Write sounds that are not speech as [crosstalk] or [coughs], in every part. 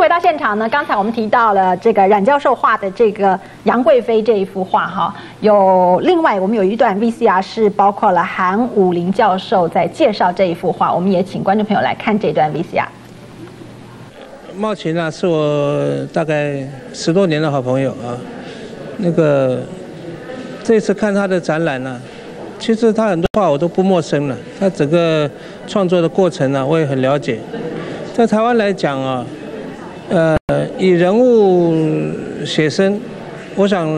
回到现场呢，刚才我们提到了这个冉教授画的这个杨贵妃这一幅画哈，有另外我们有一段 VCR 是包括了韩武林教授在介绍这一幅画，我们也请观众朋友来看这段 VCR。茂琴啊，是我大概十多年的好朋友啊。那个这次看他的展览呢，其实他很多画我都不陌生了，他整个创作的过程呢，我也很了解。在台湾来讲啊。呃，以人物写生，我想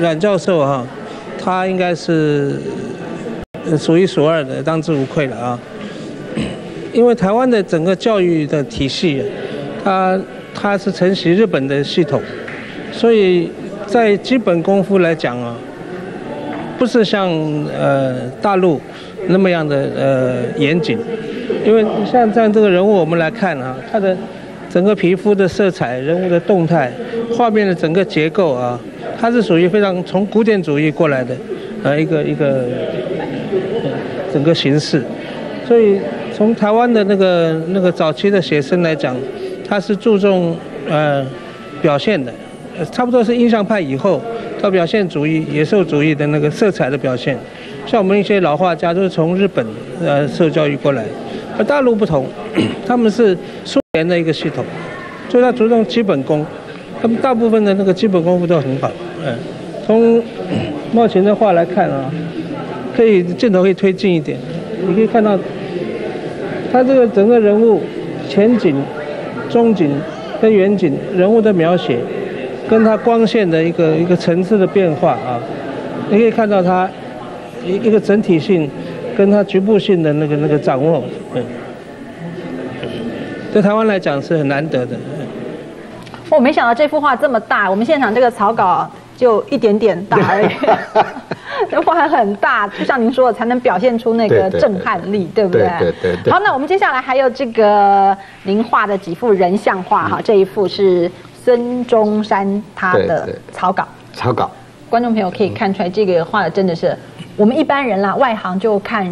阮教授哈，他应该是数一数二的，当之无愧了啊。因为台湾的整个教育的体系，它它是承袭日本的系统，所以在基本功夫来讲啊，不是像呃大陆那么样的呃严谨。因为像这样这个人物，我们来看啊，他的。整个皮肤的色彩、人物的动态、画面的整个结构啊，它是属于非常从古典主义过来的，呃，一个一个整个形式。所以从台湾的那个那个早期的写生来讲，它是注重呃表现的，差不多是印象派以后到表现主义、野兽主义的那个色彩的表现。像我们一些老画家都是从日本呃受教育过来，而大陆不同，他们是。苏联的一个系统，所以他注重基本功，他们大部分的那个基本功夫都很好。嗯，从 [coughs] 茂琴的话来看啊，可以镜头可以推进一点，你可以看到他这个整个人物前景、中景跟远景人物的描写，跟他光线的一个一个层次的变化啊，你可以看到他一一个整体性跟他局部性的那个那个掌握。嗯。在台湾来讲是很难得的。我没想到这幅画这么大，我们现场这个草稿就一点点大而已。这画很大，就像您说的，才能表现出那个震撼力，对不对？对对对。好，那我们接下来还有这个您画的几幅人像画哈，这一幅是孙中山他的草稿。草稿。观众朋友可以看出来，这个画的真的是。我们一般人啦，外行就看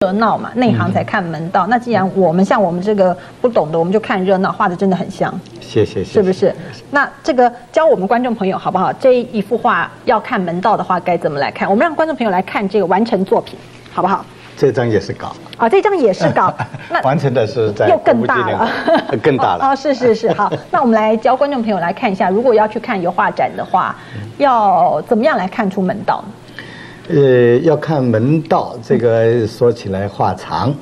热闹嘛，内行才看门道。那既然我们像我们这个不懂的，我们就看热闹，画的真的很像。谢谢，是不是？那这个教我们观众朋友好不好？这一幅画要看门道的话，该怎么来看？我们让观众朋友来看这个完成作品，好不好？这张也是稿啊，这张也是稿。[laughs] 那完成的是在又更大了，[laughs] 更大了。啊，是是是，好。[laughs] 那我们来教观众朋友来看一下，如果要去看油画展的话，要怎么样来看出门道呢？呃，要看门道，这个说起来话长。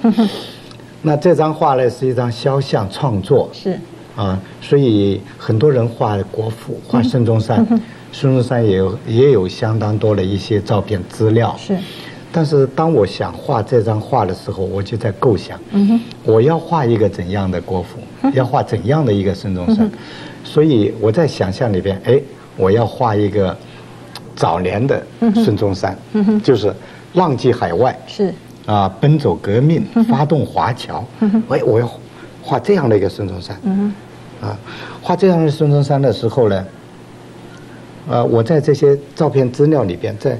[laughs] 那这张画呢，是一张肖像创作。是。啊，所以很多人画国父，画孙中山，孙中山也有也有相当多的一些照片资料。是。但是当我想画这张画的时候，我就在构想，我要画一个怎样的国父，要画怎样的一个孙中山。所以我在想象里边，哎，我要画一个。早年的孙中山，就是浪迹海外，是啊，奔走革命，发动华侨。哎，我要画这样的一个孙中山。啊，画这样的孙中山的时候呢，呃，我在这些照片资料里边，在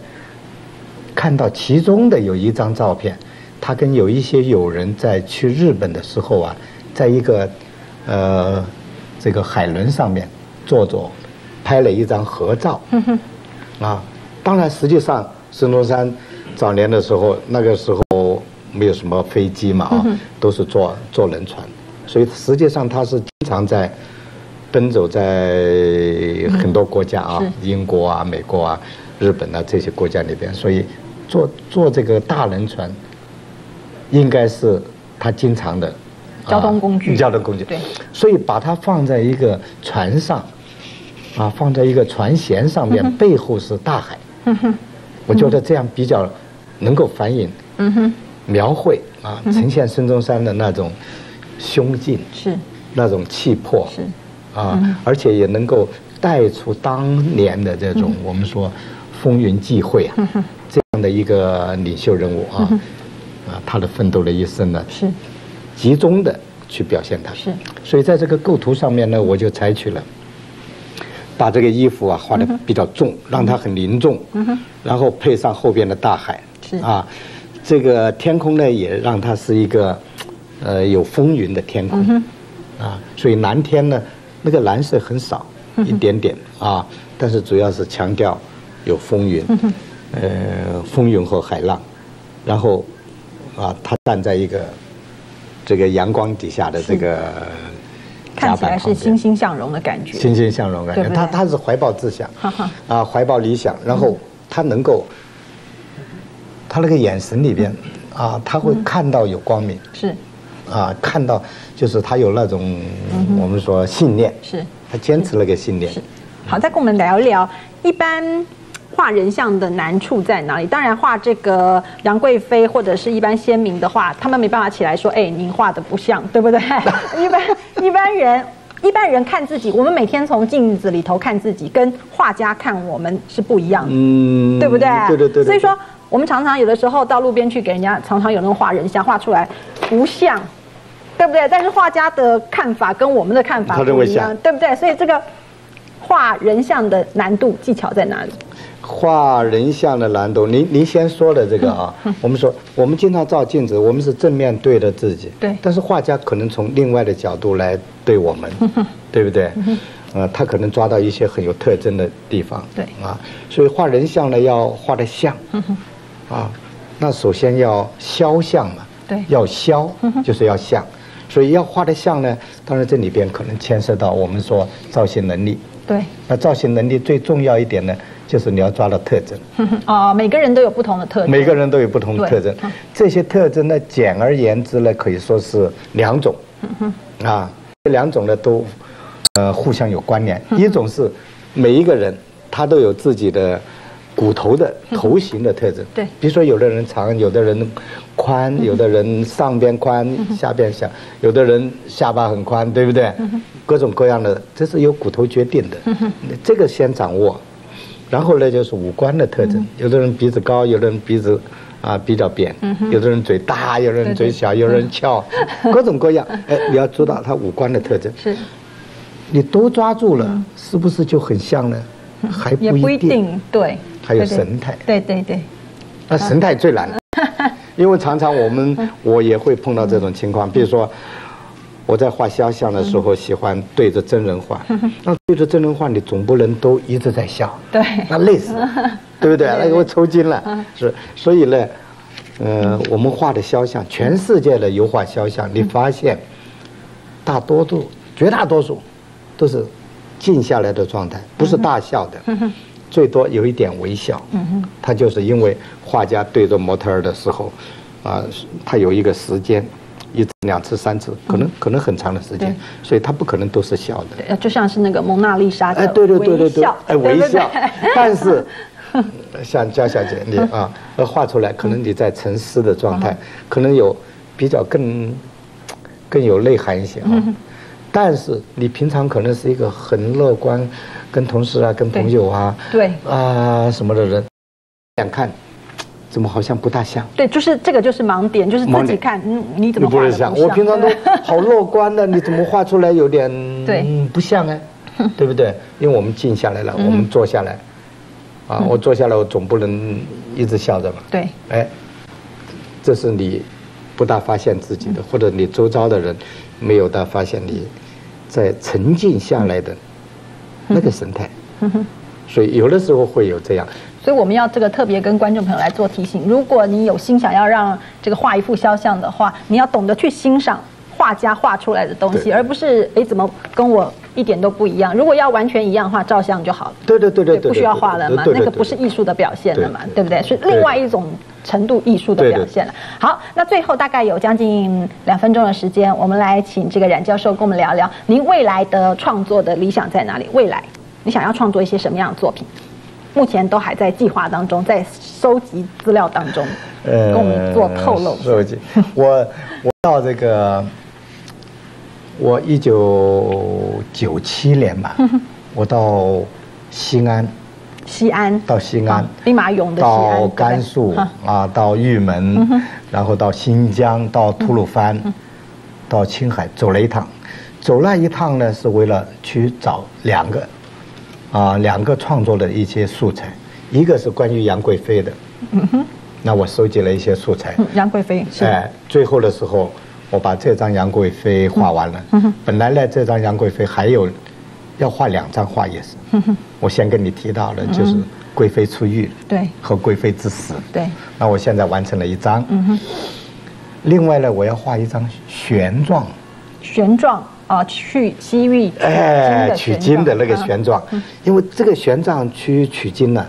看到其中的有一张照片，他跟有一些友人在去日本的时候啊，在一个呃这个海轮上面坐着，拍了一张合照。啊，当然，实际上孙中山早年的时候，那个时候没有什么飞机嘛，啊，都是坐坐轮船，所以实际上他是经常在奔走在很多国家啊，英国啊、美国啊、日本啊这些国家里边，所以坐坐这个大轮船，应该是他经常的交通工具。交通工具对，所以把它放在一个船上。啊，放在一个船舷上面，背后是大海。我觉得这样比较能够反映、描绘啊，呈现孙中山的那种胸襟，是。那种气魄，是。啊，而且也能够带出当年的这种我们说风云际会啊，这样的一个领袖人物啊，啊，他的奋斗的一生呢，是。集中的去表现他。是，所以在这个构图上面呢，我就采取了。把这个衣服啊画的比较重，让它很凝重，然后配上后边的大海，啊，这个天空呢也让它是一个，呃，有风云的天空，啊，所以蓝天呢那个蓝色很少，一点点啊，但是主要是强调有风云，呃，风云和海浪，然后啊，他站在一个这个阳光底下的这个看起来是欣欣向荣的感觉，欣欣向荣感觉。他他是怀抱志向，啊，怀抱理想，然后他能够，他那个眼神里边啊，他会看到有光明，是，啊，看到就是他有那种我们说信念，是，他坚持那个信念。是，好，再跟我们聊一聊一般。画人像的难处在哪里？当然，画这个杨贵妃或者是一般先民的话，他们没办法起来说：“哎，您画的不像，对不对？” [laughs] 一般一般人一般人看自己，我们每天从镜子里头看自己，跟画家看我们是不一样的，嗯，对不对？对对对。所以说，我们常常有的时候到路边去给人家，常常有那种画人像，画出来不像，对不对？但是画家的看法跟我们的看法不一样，对不对？所以这个画人像的难度技巧在哪里？画人像的难度，您您先说的这个啊，[laughs] 我们说我们经常照镜子，我们是正面对着自己，对。但是画家可能从另外的角度来对我们，[laughs] 对不对？[laughs] 呃，他可能抓到一些很有特征的地方，对。啊，所以画人像呢，要画的像，啊，那首先要肖像嘛，对，要肖就是要像，所以要画的像呢，当然这里边可能牵涉到我们说造型能力，对。那造型能力最重要一点呢？就是你要抓到特征，[laughs] 哦，每个人都有不同的特征，每个人都有不同的特征。这些特征呢，简而言之呢，可以说是两种，啊，这两种呢都，呃，互相有关联。一种是每一个人他都有自己的骨头的头型的特征，对，比如说有的人长，有的人宽，有的人上边宽下边小，有的人下巴很宽，对不对？各种各样的，这是由骨头决定的，这个先掌握。然后呢，就是五官的特征。有的人鼻子高，有的人鼻子啊比较扁，有的人嘴大，有的人嘴小，有的人翘，各种各样。哎，你要知道他五官的特征。是。你都抓住了，是不是就很像呢？还不一定。对。还有神态。对对对。那神态最难，[laughs] 因为常常我们我也会碰到这种情况，比如说。我在画肖像的时候，喜欢对着真人画。[laughs] 那对着真人画，你总不能都一直在笑，对，那累死，[laughs] 对不对？那个会抽筋了。是，所以呢，呃，我们画的肖像，全世界的油画肖像，你发现，大多数、绝大多数，都是静下来的状态，不是大笑的，最多有一点微笑。他就是因为画家对着模特儿的时候，啊，他有一个时间。一次、两次、三次，可能可能很长的时间，所以它不可能都是笑的。对，就像是那个蒙娜丽莎的微笑，哎，微笑。[laughs] 但是，像焦小姐你啊，画出来，可能你在沉思的状态，可能有比较更更有内涵一些啊。但是你平常可能是一个很乐观，跟同事啊、跟朋友啊，对啊什么的人，想看。怎么好像不大像？对，就是这个就是盲点，就是自己看，嗯，你怎么画不像？我平常都 [laughs] 好乐观的，你怎么画出来有点对。不像哎，[laughs] 对不对？因为我们静下来了，我们坐下来，啊，我坐下来，我总不能一直笑着吧。对，哎，这是你不大发现自己的，或者你周遭的人没有大发现你在沉静下来的那个神态，所以有的时候会有这样。所以我们要这个特别跟观众朋友来做提醒：如果你有心想要让这个画一幅肖像的话，你要懂得去欣赏画家画出来的东西，而不是哎怎么跟我一点都不一样。如果要完全一样的话，照相就好了。对对对对，不需要画了嘛，那个不是艺术的表现了嘛，对不对？是另外一种程度艺术的表现了。好，那最后大概有将近两分钟的时间，我们来请这个冉教授跟我们聊聊您未来的创作的理想在哪里？未来你想要创作一些什么样的作品？目前都还在计划当中，在收集资料当中，呃，跟我们做透露。收集，我我到这个，我一九九七年吧，[laughs] 我到西安，西安。到西安，兵马俑的到甘肃啊，到玉门，然后到新疆，到吐鲁番，到青海，走了一趟，走那一趟呢，是为了去找两个。啊，两个创作的一些素材，一个是关于杨贵妃的，嗯哼，那我收集了一些素材。杨贵妃，哎，最后的时候，我把这张杨贵妃画完了。嗯哼，本来呢，这张杨贵妃还有要画两张画也是。嗯我先跟你提到了，就是贵妃出狱对。和贵妃之死。对，那我现在完成了一张。嗯哼。另外呢，我要画一张旋状，旋状啊，去西域哎，取取经的那个玄奘，因为这个玄奘去取经呢，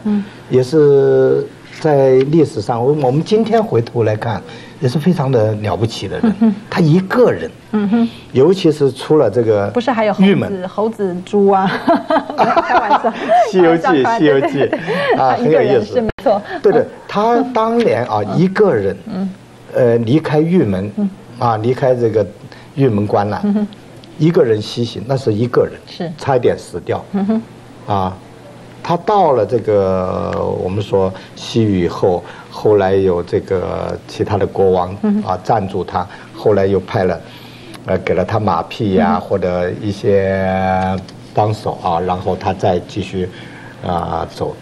也是在历史上，我我们今天回头来看，也是非常的了不起的人。他一个人，嗯哼。尤其是出了这个不是还有猴郁闷子、猴子、猪啊？[laughs] [laughs] 开玩笑，《西游记西游记。啊，很有意思。是没错。对对，他当年啊一个人，嗯。呃，离开玉门，啊，离开这个玉门关了，一个人西行，那是一个人，是。差一点死掉，啊，他到了这个我们说西域以后，后来有这个其他的国王啊赞助他，后来又派了，呃，给了他马匹呀、或者一些帮手啊，然后他再继续啊走。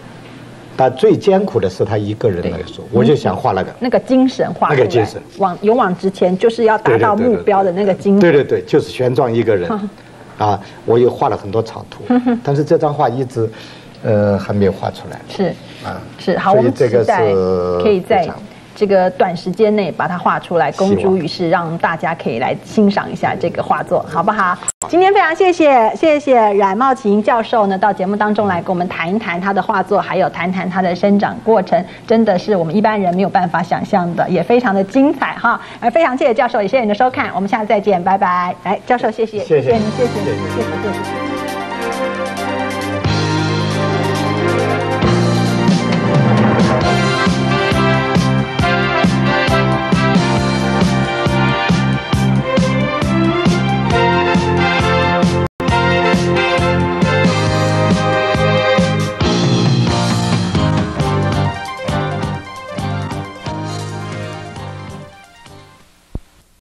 但最艰苦的是他一个人来说，我就想画那个。那个精神画，那个精神往勇往直前，就是要达到目标的那个精神。对对对，就是旋转一个人，啊，我也画了很多草图，但是这张画一直，呃，还没有画出来。是啊是好，所我们以这个期待是可以在这个短时间内把它画出来，公诸于世，让大家可以来欣赏一下这个画作，好不好？今天非常谢谢谢谢冉茂琴教授呢，到节目当中来跟我们谈一谈他的画作，还有谈谈他的生长过程，真的是我们一般人没有办法想象的，也非常的精彩哈。而非常谢谢教授，也谢谢你的收看，我们下次再见，拜拜。来，教授，谢谢，谢谢你，谢谢，谢谢谢谢谢谢。